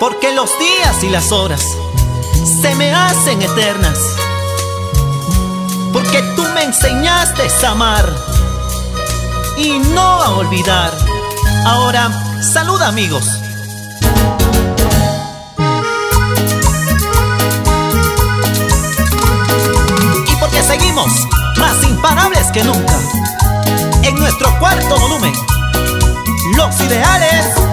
Porque los días y las horas se me hacen eternas. Porque tú me enseñaste a amar y no a olvidar. Ahora, saluda amigos. Y porque seguimos más imparables que nunca en nuestro cuarto volumen. Los ideales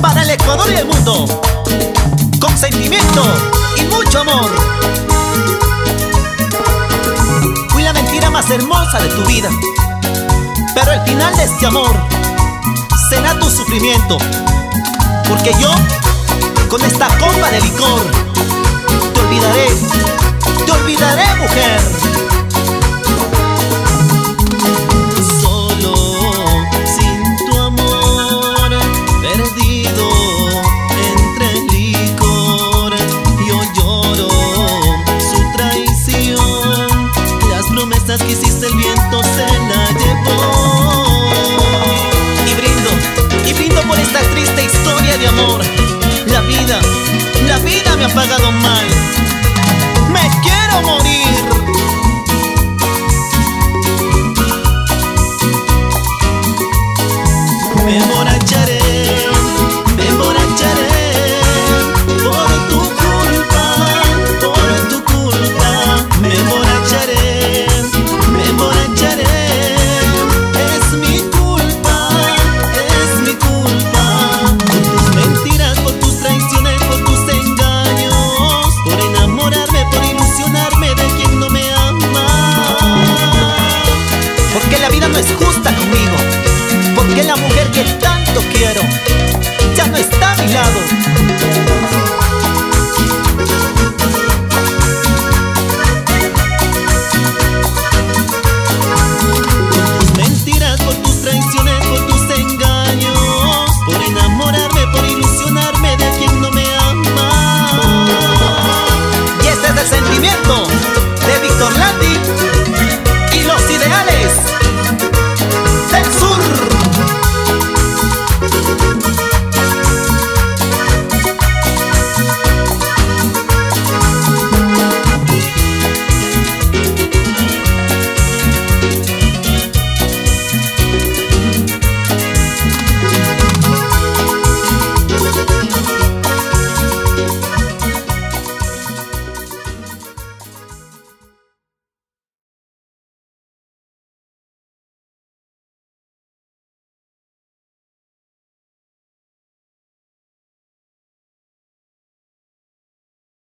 para el Ecuador y el mundo. Con sentimiento y mucho amor. Fui la mentira más hermosa de tu vida. Pero el final de este amor será tu sufrimiento. Porque yo, con esta copa de licor, ya